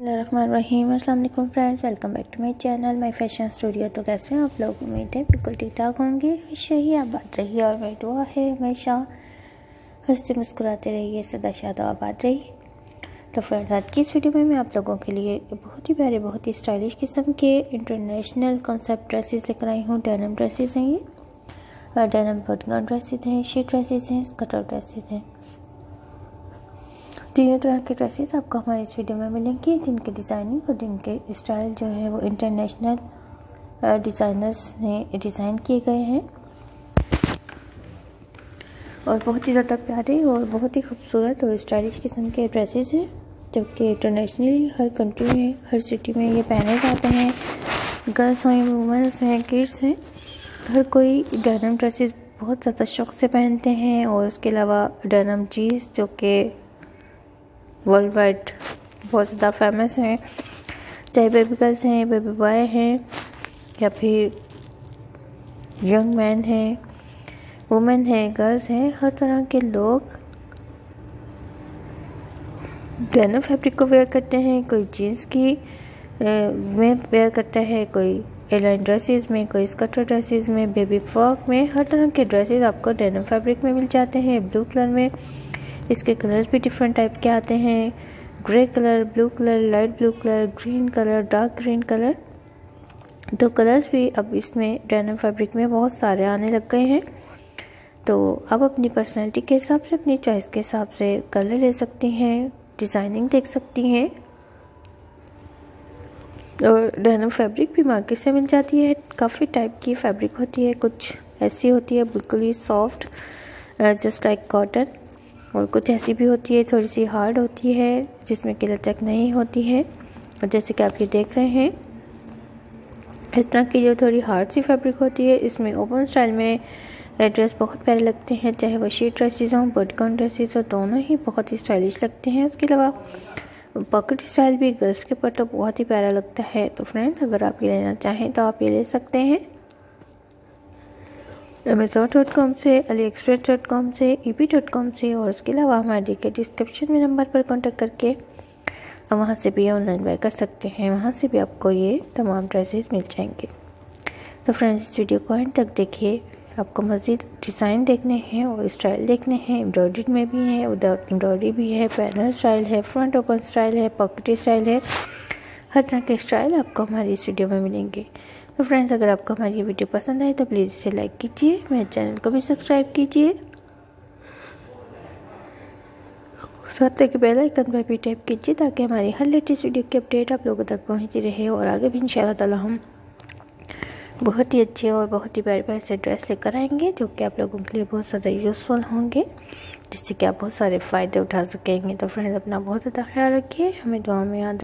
Allam friends, welcome back to my channel, my fashion studio. तो कैसे हैं आप लोग? उम्मीद है बिल्कुल ठीक ठाक होंगे। ही आप बात रही और मेरी दुआ है, हमेशा हँसते मुस्कुराते रहिए सदा शाद आबाद रहिए। तो फ्रेंड्स, आज की इस वीडियो में मैं आप लोगों के लिए बहुत ही प्यारे, बहुत ही स्टाइलिश किस्म के इंटरनेशनल कॉन्सेप्ट ड्रेसेस लेकर आई हूँ। डेनम ड्रेसेस हैं ये। डेनम बॉटगन ड्रेसेस हैं शी ड्रेसेस हैं, स्कटर ड्रेसेस हैं। तीनों तरह के ड्रेसेस आपको हमारे इस वीडियो में मिलेंगे, जिनके डिज़ाइनिंग और जिनके स्टाइल जो है वो इंटरनेशनल डिज़ाइनर्स ने डिज़ाइन किए गए हैं। और बहुत ही ज़्यादा प्यारे और बहुत ही खूबसूरत और स्टाइलिश किस्म के ड्रेसेस हैं, जबकि इंटरनेशनली हर कंट्री में, हर सिटी में ये पहने जाते हैं। गर्ल्स हैं वुमेंस हैं किड्स हैं, हर कोई डेनम ड्रेसेस बहुत ज़्यादा शौक से पहनते हैं। और उसके अलावा डेनम चीज़ जो कि वर्ल्ड वाइड बहुत ज़्यादा फ़ेमस हैं। चाहे बेबी गर्ल्स हैं बेबी बॉय हैं, या फिर यंग मैन हैं वुमेन हैं गर्ल्स हैं, हर तरह के लोग डेनिम फैब्रिक को वेयर करते हैं। कोई जीन्स की में वेयर करता है, कोई एयरलाइन ड्रेसेस में, कोई स्कटर ड्रेसेस में बेबी फ्रॉक में, हर तरह के ड्रेसेस आपको डेनिम फैब्रिक में मिल जाते हैं ब्लू कलर में। इसके कलर्स भी डिफरेंट टाइप के आते हैं। Grey colour blue colour light blue colour green colour dark green colour तो कलर्स भी अब इसमें डेनिम फैब्रिक में बहुत सारे आने लग गए हैं। तो आप अपनी पर्सनैलिटी के हिसाब से, अपनी चॉइस के हिसाब से कलर ले सकती हैं डिज़ाइनिंग देख सकती हैं। और डेनिम फैब्रिक भी मार्केट से मिल जाती है। काफ़ी टाइप की फैब्रिक होती है। कुछ ऐसी होती है, बिल्कुल ही सॉफ्ट जस्ट लाइक कॉटन और कुछ ऐसी भी होती है थोड़ी सी हार्ड होती है, जिसमें कि लचक नहीं होती है। जैसे कि आप ये देख रहे हैं, इस तरह की जो थोड़ी हार्ड सी फैब्रिक होती है, इसमें ओपन स्टाइल में ड्रेस बहुत प्यारे लगते हैं, चाहे वो शीट ड्रेसेस हों बटकॉन ड्रेसेस हो, दोनों ही बहुत ही स्टाइलिश लगते हैं। उसके अलावा पॉकेट स्टाइल भी गर्ल्स के ऊपर तो बहुत ही प्यारा लगता है। तो फ्रेंड्स अगर आप ये लेना चाहें तो आप ये ले सकते हैं। अमेज़ोन डॉट कॉम से अली एक्सप्रेस डॉट कॉम से ई पी डॉट कॉम से और उसके अलावा हमारे के डिस्क्रिप्शन में नंबर पर कॉन्टेक्ट करके वहाँ से भी ऑनलाइन बाय कर सकते हैं। वहाँ से भी आपको ये तमाम ड्रेसेस मिल जाएँगे। तो फ्रेंड्स इस वीडियो को एंड तक देखिए। आपको मज़ीद डिज़ाइन देखने हैं और स्टाइल देखने हैं एम्ब्रॉयड में भी है उधर एम्ब्रॉयडरी भी है पैनल स्टाइल है फ्रंट ओपन स्टाइल है पॉकेट स्टाइल है। हर तरह के स्टाइल आपको हमारी इस वीडियो में मिलेंगे। तो फ्रेंड्स अगर आपको हमारी वीडियो पसंद आए तो प्लीज़ इसे लाइक कीजिए, मेरे चैनल को भी सब्सक्राइब कीजिए। साथ के बेल आइकन पर भी टैप कीजिए, ताकि हमारी हर लेटेस्ट वीडियो की अपडेट आप लोगों तक पहुँचती रहे, और आगे भी इंशाल्लाह ताला हम बहुत ही अच्छे और बहुत ही प्यारे प्यारे से ड्रेस लेकर आएँगे, जो कि आप लोगों के लिए बहुत ज़्यादा यूज़फुल होंगे, जिससे कि आप बहुत सारे फ़ायदे उठा सकेंगे। तो फ्रेंड्स अपना बहुत ज़्यादा ख्याल रखिए। हमें दुआ में याद